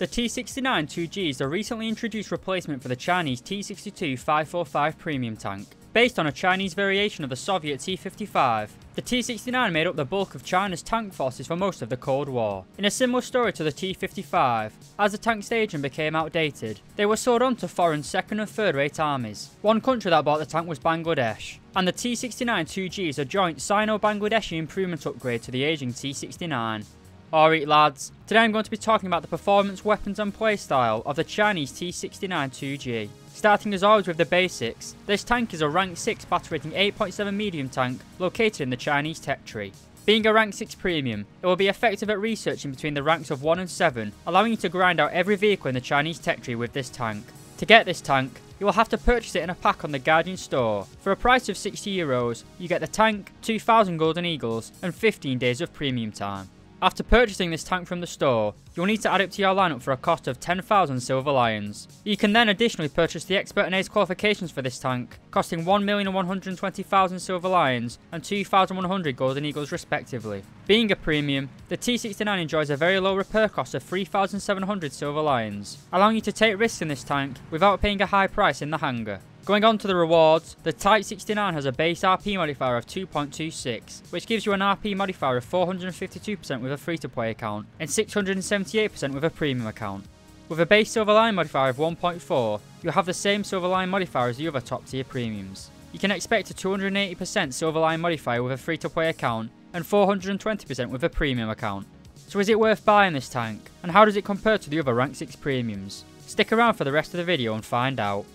The T69 2G is the recently introduced replacement for the Chinese T62 545 premium tank. Based on a Chinese variation of the Soviet T-55, the T-69 made up the bulk of China's tank forces for most of the Cold War. In a similar story to the T-55, as the tank staging became outdated, they were sold on to foreign second and third rate armies. One country that bought the tank was Bangladesh, and the T-69 2G is a joint Sino-Bangladeshi improvement upgrade to the aging T-69. Alright lads, today I'm going to be talking about the performance, weapons and playstyle of the Chinese T69 2G. Starting as always with the basics, this tank is a rank 6 battle rating 8.7 medium tank located in the Chinese tech tree. Being a rank 6 premium, it will be effective at researching between the ranks of 1 and 7, allowing you to grind out every vehicle in the Chinese tech tree with this tank. To get this tank, you will have to purchase it in a pack on the Gaijin store. For a price of 60 euros, you get the tank, 2000 golden eagles, and 15 days of premium time. After purchasing this tank from the store, you'll need to add it to your lineup for a cost of 10,000 silver lions. You can then additionally purchase the expert and ace qualifications for this tank, costing 1,120,000 silver lions and 2,100 golden eagles respectively. Being a premium, the T69 enjoys a very low repair cost of 3,700 silver lions, allowing you to take risks in this tank without paying a high price in the hangar. Going on to the rewards, the Type 69 has a base RP modifier of 2.26, which gives you an RP modifier of 452% with a free-to-play account, and 678% with a premium account. With a base silver lion modifier of 1.4, you'll have the same silver lion modifier as the other top tier premiums. You can expect a 280% silver lion modifier with a free-to-play account, and 420% with a premium account. So is it worth buying this tank, and how does it compare to the other rank 6 premiums? Stick around for the rest of the video and find out.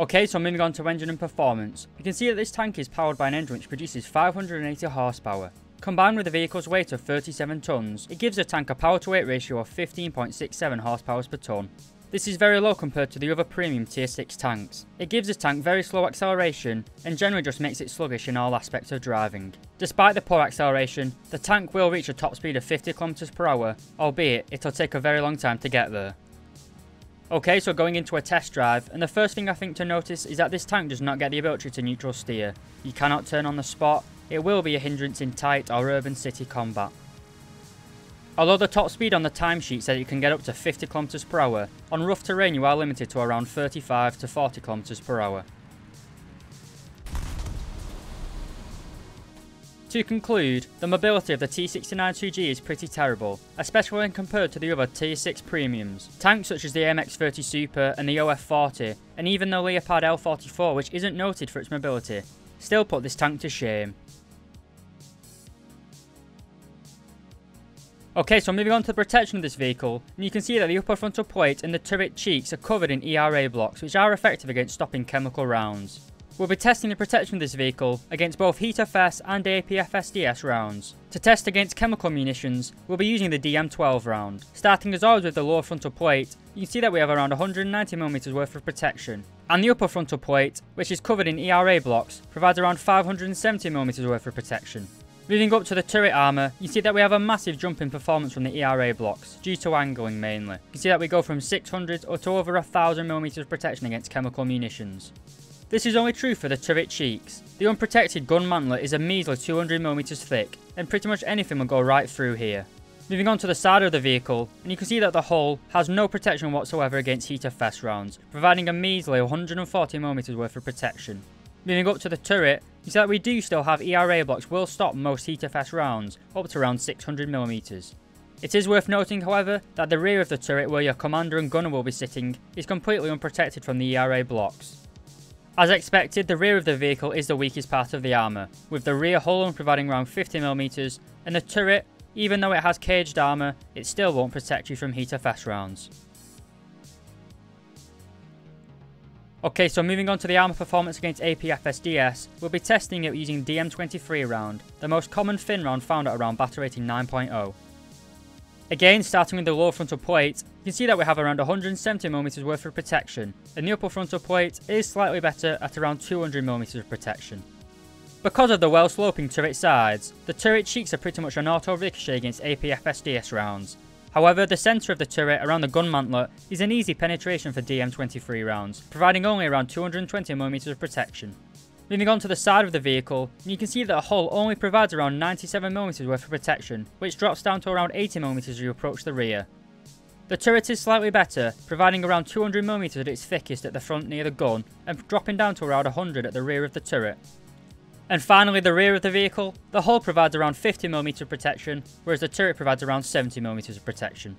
Okay, so moving on to engine and performance. You can see that this tank is powered by an engine which produces 580 horsepower. Combined with the vehicle's weight of 37 tons, it gives the tank a power to weight ratio of 15.67 horsepower per ton. This is very low compared to the other premium tier 6 tanks. It gives the tank very slow acceleration and generally just makes it sluggish in all aspects of driving. Despite the poor acceleration, the tank will reach a top speed of 50 km per hour, albeit it'll take a very long time to get there. Okay, so going into a test drive, and the first thing I think to notice is that this tank does not get the ability to neutral steer. You cannot turn on the spot, it will be a hindrance in tight or urban city combat. Although the top speed on the timesheet says you can get up to 50 km per hour, on rough terrain you are limited to around 35 to 40 km per hour. To conclude, the mobility of the T69-2G is pretty terrible, especially when compared to the other Tier 6 premiums. Tanks such as the AMX-30 Super and the OF-40, and even the Leopard L-44 which isn't noted for its mobility, still put this tank to shame. Okay, so moving on to the protection of this vehicle, and you can see that the upper frontal plate and the turret cheeks are covered in ERA blocks, which are effective against stopping chemical rounds. We'll be testing the protection of this vehicle against both HEAT-FS and APFSDS rounds. To test against chemical munitions, we'll be using the DM12 round. Starting as always with the lower frontal plate, you can see that we have around 190mm worth of protection. And the upper frontal plate, which is covered in ERA blocks, provides around 570mm worth of protection. Moving up to the turret armour, you see that we have a massive jump in performance from the ERA blocks, due to angling mainly. You can see that we go from 600 up to over 1000mm of protection against chemical munitions. This is only true for the turret cheeks. The unprotected gun mantlet is a measly 200mm thick, and pretty much anything will go right through here. Moving on to the side of the vehicle, and you can see that the hull has no protection whatsoever against HEAT-FS rounds, providing a measly 140mm worth of protection. Moving up to the turret, you see that we do still have ERA blocks will stop most HEAT-FS rounds, up to around 600mm. It is worth noting, however, that the rear of the turret where your commander and gunner will be sitting is completely unprotected from the ERA blocks. As expected, the rear of the vehicle is the weakest part of the armour, with the rear hull providing around 50mm, and the turret, even though it has caged armour, it still won't protect you from HEAT-FS rounds. Okay, so moving on to the armour performance against APFSDS, we'll be testing it using DM23 round, the most common fin round found at around battle rating 9.0. Again, starting with the lower frontal plate, you can see that we have around 170mm worth of protection, and the upper frontal plate is slightly better at around 200mm of protection. Because of the well sloping turret sides, the turret cheeks are pretty much an auto ricochet against APFSDS rounds. However, the centre of the turret around the gun mantlet is an easy penetration for DM23 rounds, providing only around 220mm of protection. Moving on to the side of the vehicle, you can see that the hull only provides around 97mm worth of protection, which drops down to around 80mm as you approach the rear. The turret is slightly better, providing around 200mm at its thickest at the front near the gun, and dropping down to around 100 at the rear of the turret. And finally the rear of the vehicle, the hull provides around 50mm protection, whereas the turret provides around 70mm of protection.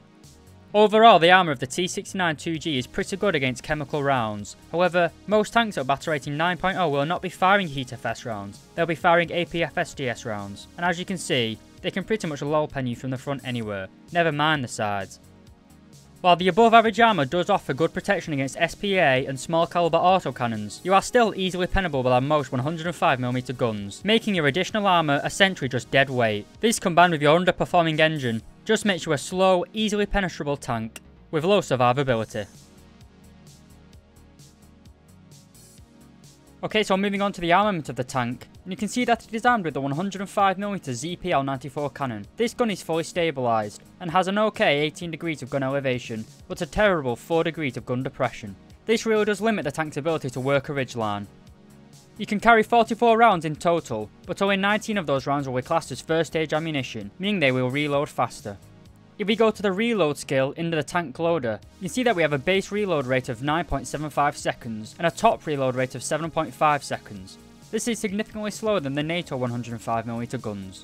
Overall, the armour of the T69-2G is pretty good against chemical rounds. However, most tanks at battle rating 9.0 will not be firing HEAT-FS rounds, they'll be firing APF-SDS rounds, and as you can see, they can pretty much low pen you from the front anywhere, never mind the sides. While the above average armour does offer good protection against SPA and small caliber autocannons, you are still easily penable with our most 105mm guns, making your additional armour essentially just dead weight. This combined with your underperforming engine just makes you a slow, easily penetrable tank with low survivability. Okay, so moving on to the armament of the tank, and you can see that it is armed with the 105mm ZPL-94 cannon. This gun is fully stabilised, and has an okay 18 degrees of gun elevation, but a terrible 4 degrees of gun depression. This really does limit the tank's ability to work a ridgeline. You can carry 44 rounds in total, but only 19 of those rounds will be classed as first stage ammunition, meaning they will reload faster. If we go to the reload skill into the tank loader, you can see that we have a base reload rate of 9.75 seconds and a top reload rate of 7.5 seconds. This is significantly slower than the NATO 105mm guns.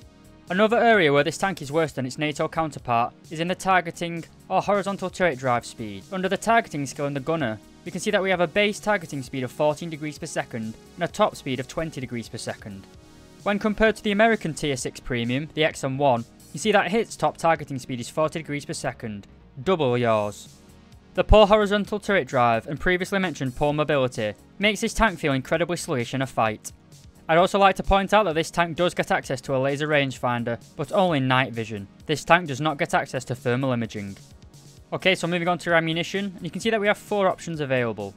Another area where this tank is worse than its NATO counterpart is in the targeting or horizontal turret drive speed. Under the targeting skill in the gunner, we can see that we have a base targeting speed of 14 degrees per second and a top speed of 20 degrees per second. When compared to the American Tier 6 Premium, the XM1, you see that its top targeting speed is 40 degrees per second, double yours. The poor horizontal turret drive and previously mentioned poor mobility makes this tank feel incredibly sluggish in a fight. I'd also like to point out that this tank does get access to a laser rangefinder, but only night vision. This tank does not get access to thermal imaging. Okay, so moving on to ammunition, you can see that we have four options available.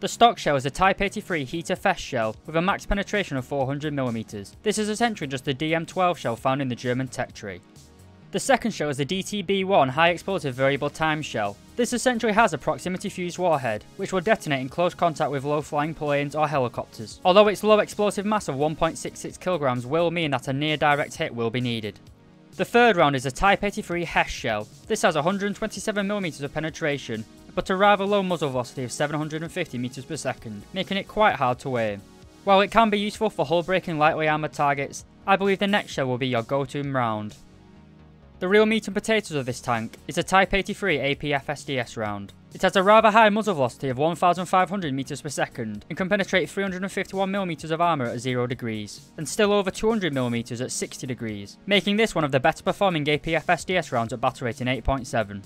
The stock shell is a Type 83 HEAT-FS shell with a max penetration of 400mm. This is essentially just the DM12 shell found in the German tech tree. The second shell is the DTB-1 high explosive variable time shell. This essentially has a proximity fused warhead, which will detonate in close contact with low flying planes or helicopters. Although its low explosive mass of 1.66kg will mean that a near direct hit will be needed. The third round is a Type 83 HESH shell. This has 127mm of penetration but a rather low muzzle velocity of 750 meters per second, making it quite hard to aim. While it can be useful for hull breaking lightly armoured targets, I believe the next shell will be your go-to round. The real meat and potatoes of this tank is a Type 83 APF SDS round. It has a rather high muzzle velocity of 1500 meters per second and can penetrate 351mm of armour at 0 degrees, and still over 200mm at 60 degrees, making this one of the better performing APF SDS rounds at battle rating 8.7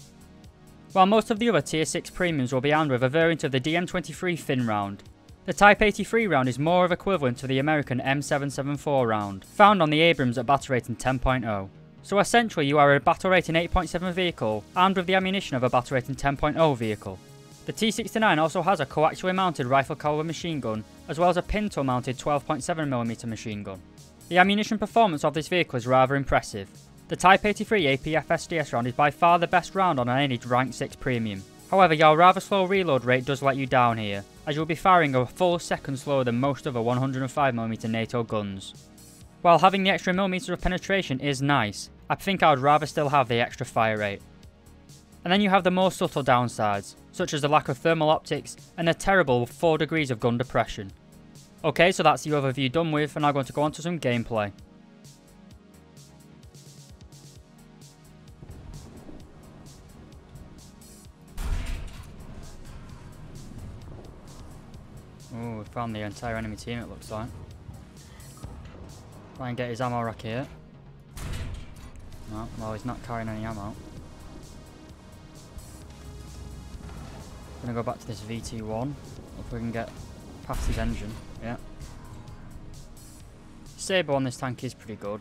while most of the other Tier 6 premiums will be armed with a variant of the DM23 Fin round. The Type 83 round is more of equivalent to the American M774 round, found on the Abrams at battle rating 10.0. So essentially you are a battle rating 8.7 vehicle, armed with the ammunition of a battle rating 10.0 vehicle. The T69 also has a coaxially mounted rifle caliber machine gun, as well as a pintle mounted 12.7mm machine gun. The ammunition performance of this vehicle is rather impressive, the Type 83 APF SDS round is by far the best round on any Rank 6 Premium. However, your rather slow reload rate does let you down here, as you'll be firing a full second slower than most other 105mm NATO guns. While having the extra millimeters of penetration is nice, I think I would rather still have the extra fire rate. And then you have the more subtle downsides, such as the lack of thermal optics and the terrible 4 degrees of gun depression. Okay, so that's the overview done with, and I'm going to go on to some gameplay. Oh, we found the entire enemy team it looks like. Try and get his ammo rack here. No, well he's not carrying any ammo. Gonna go back to this VT1. If we can get past his engine. Yeah. Sabre on this tank is pretty good.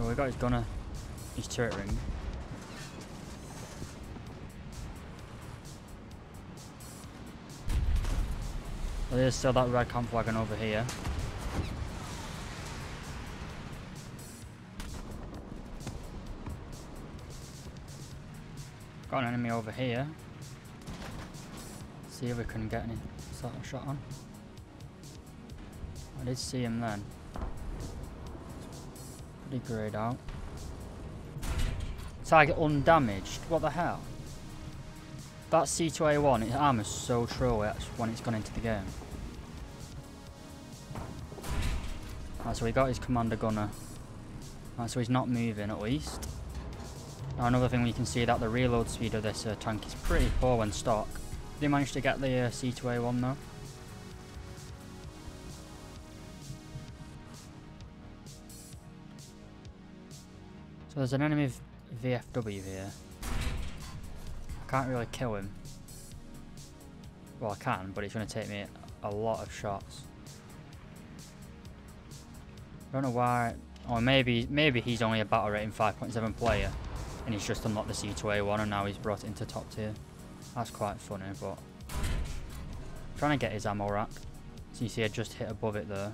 Oh, we got his gunner, his turret ring. There's still that red camp wagon over here. Got an enemy over here. See if we can get any sort of shot on. I did see him then. Pretty grayed out. Target undamaged. What the hell? That C2A1, its armor's so true when it's gone into the game. Right, so we got his commander gunner. Right, so he's not moving at least. Now another thing we can see that the reload speed of this uh, tank is pretty poor when stock. Did he manage to get the uh, C2A1 though? So there's an enemy VFW here. I can't really kill him. Well, I can, but it's going to take me a lot of shots. Don't know why. Or maybe maybe he's only a battle rating 5.7 player. And he's just unlocked the C2A1 and now he's brought into top tier. That's quite funny, but... Trying to get his ammo rack. So you see I just hit above it there.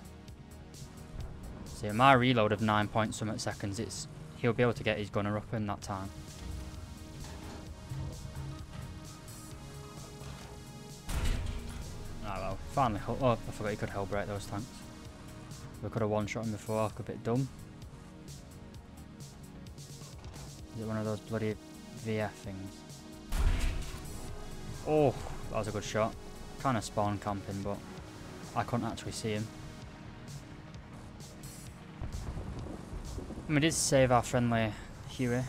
See, my reload of 9 point something seconds, it's he'll be able to get his gunner up in that time. Ah well, finally, oh I forgot he could hull break those tanks. We could have one-shot him before, I a bit dumb. Is it one of those bloody VF things? Oh, that was a good shot. Kind of spawn camping, but I couldn't actually see him. And we did save our friendly Huey.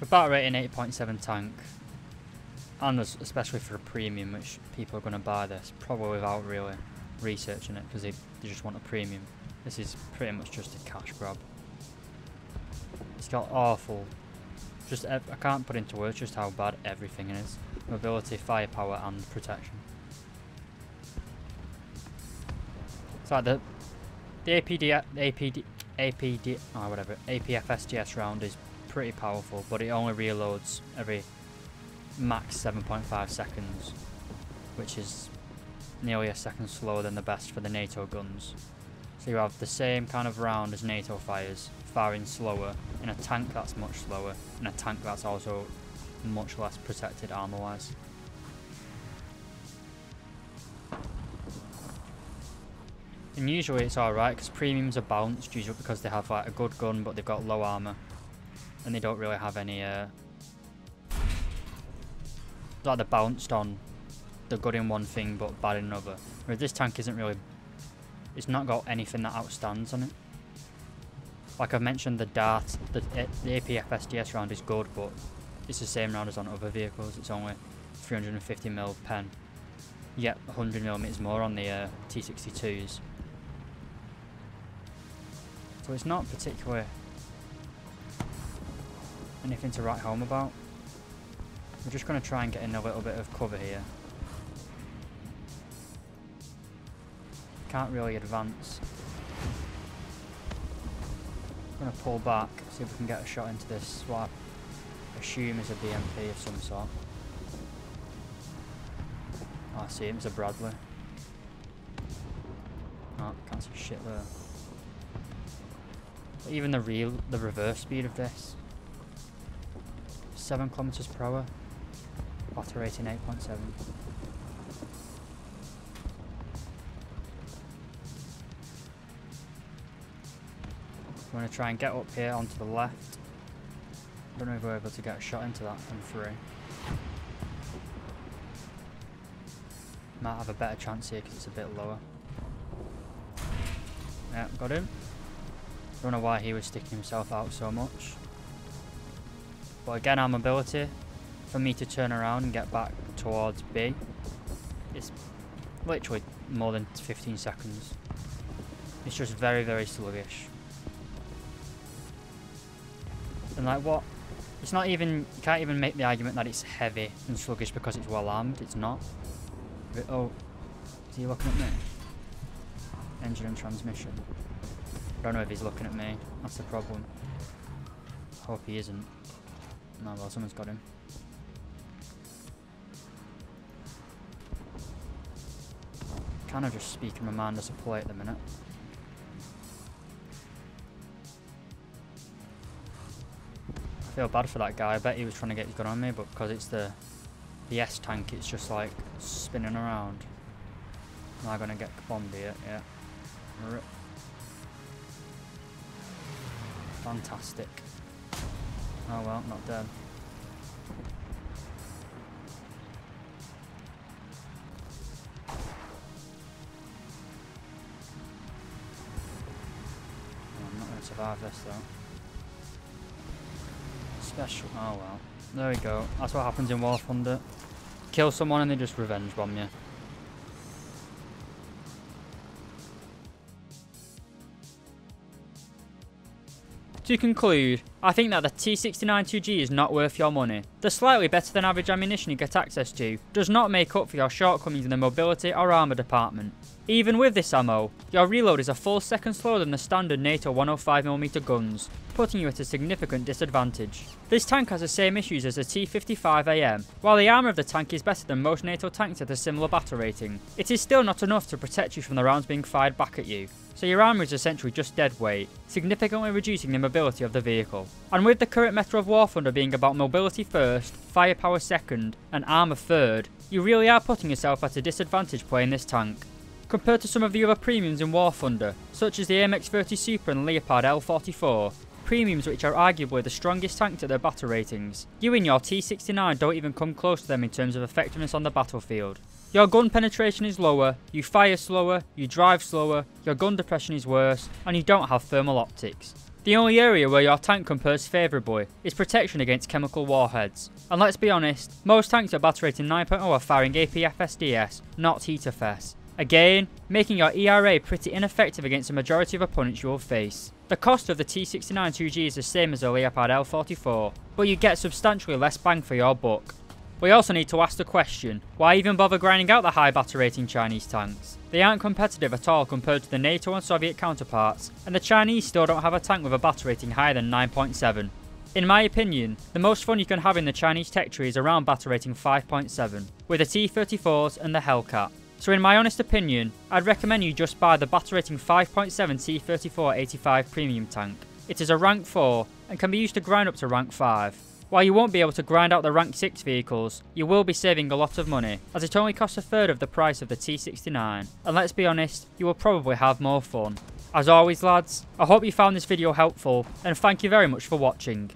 For battle rating 8.7 tank, and especially for a premium, which people are going to buy this, probably without really researching it, because they, they just want a premium. This is pretty much just a cash grab. It's got awful, just I can't put into words just how bad everything is. Mobility, firepower and protection. It's like the the APD, APD, APD, oh whatever, APFSDS round is pretty powerful, but it only reloads every max 7.5 seconds, which is nearly a second slower than the best for the NATO guns. So you have the same kind of round as NATO fires, firing slower, in a tank that's much slower, and a tank that's also much less protected armor-wise. And usually it's alright because premiums are balanced usually because they have like a good gun but they've got low armor. And they don't really have any uh like they're balanced on the good in one thing but bad in another. Whereas this tank isn't really it's not got anything that outstands on it. Like I mentioned the Dart, the, the APF SDS round is good but it's the same round as on other vehicles, it's only 350mm pen. Yet 100mm more on the uh, T62s. So it's not particularly anything to write home about. We're just going to try and get in a little bit of cover here. Can't really advance. I'm going to pull back, see if we can get a shot into this, what I assume is a BMP of some sort. Oh, I see him, it's a Bradley. Oh, can't see shit there. Even the real, the reverse speed of this. 7 kilometers per hour. Battle rating 8.7. I'm going to try and get up here onto the left. I don't know if we're able to get a shot into that from three. Might have a better chance here because it's a bit lower. Yeah, got him. Don't know why he was sticking himself out so much. But again, our mobility, for me to turn around and get back towards B, it's literally more than 15 seconds. It's just very, very sluggish. And like what? It's not even, you can't even make the argument that it's heavy and sluggish because it's well armed. It's not. oh, is he looking at me? Engine and transmission. I don't know if he's looking at me. That's the problem. Hope he isn't. No, well, someone's got him. Kind of just speaking my mind as a play at the minute. Feel bad for that guy. I bet he was trying to get his gun on me, but because it's the the S tank, it's just like spinning around. Am I gonna get bombed here? Yeah. Rip. Fantastic. Oh well, not dead. I'm not to survive this though. Oh well. There we go. That's what happens in War Thunder. Kill someone and they just revenge bomb you. To conclude, I think that the T69-2G is not worth your money. The slightly better than average ammunition you get access to does not make up for your shortcomings in the mobility or armour department. Even with this ammo, your reload is a full second slower than the standard NATO 105mm guns, putting you at a significant disadvantage. This tank has the same issues as the T55AM. While the armour of the tank is better than most NATO tanks at a similar battle rating, it is still not enough to protect you from the rounds being fired back at you so your armour is essentially just dead weight, significantly reducing the mobility of the vehicle. And with the current meta of War Thunder being about mobility first, firepower second, and armour third, you really are putting yourself at a disadvantage playing this tank. Compared to some of the other premiums in War Thunder, such as the AMX-30 Super and Leopard L44, premiums which are arguably the strongest tanks at their battle ratings, you and your T69 don't even come close to them in terms of effectiveness on the battlefield. Your gun penetration is lower, you fire slower, you drive slower, your gun depression is worse, and you don't have thermal optics. The only area where your tank compares favourably is protection against chemical warheads. And let's be honest, most tanks at battle rating 9.0 are firing APFSDS, not HEATFS. Again, making your ERA pretty ineffective against the majority of opponents you will face. The cost of the T69 2G is the same as the Leopard L44, but you get substantially less bang for your buck. We also need to ask the question, why even bother grinding out the high battle rating Chinese tanks? They aren't competitive at all compared to the NATO and Soviet counterparts, and the Chinese still don't have a tank with a battle rating higher than 9.7. In my opinion, the most fun you can have in the Chinese tech tree is around battle rating 5.7, with the T-34s and the Hellcat. So in my honest opinion, I'd recommend you just buy the battle rating 5.7 T-34 85 premium tank. It is a rank 4 and can be used to grind up to rank 5. While you won't be able to grind out the rank 6 vehicles, you will be saving a lot of money, as it only costs a third of the price of the T69, and let's be honest, you will probably have more fun. As always lads, I hope you found this video helpful, and thank you very much for watching.